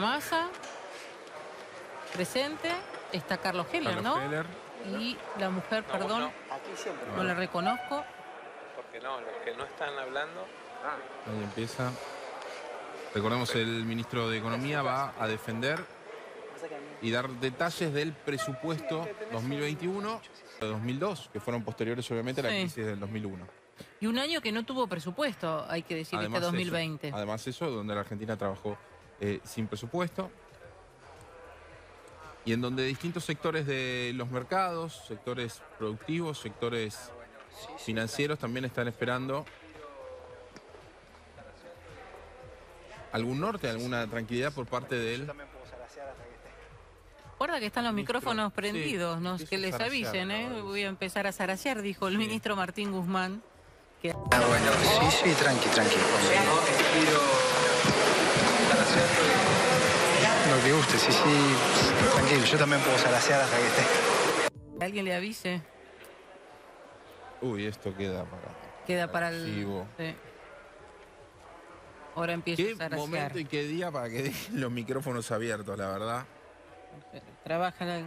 Massa, presente. Está Carlos Heller, Carlos ¿no? Heller. Y la mujer, No, perdón, no, Aquí siempre. no la reconozco. porque no, los que no están hablando. Ahí empieza. Recordemos, el ministro de Economía va a defender y dar detalles del presupuesto 2021 de 2002, que fueron posteriores obviamente a la Sí. crisis del 2001. Y un año que no tuvo presupuesto, hay que decir, este eso, 2020. además eso, donde la Argentina trabajó eh, sin presupuesto y en donde distintos sectores de los mercados, sectores productivos, sectores financieros también están esperando algún norte, alguna tranquilidad por parte de él. hasta que esté. Guarda que están los Ministro, micrófonos sí, prendidos, ¿no? que les avisen, ¿eh? Voy a empezar a zarasear, dijo el Sí. ministro Martín Guzmán. Que Ah, bueno, sí, sí, tranqui, tranqui. Lo que guste, sí, sí, tranquilo. Yo también puedo zarasear hasta que esté. alguien le avise, Uy, esto queda para... queda para el... Sí. Ahora empiezo Qué a zarasear. momento y qué día para que dejen los micrófonos abiertos, la verdad. Trabajan en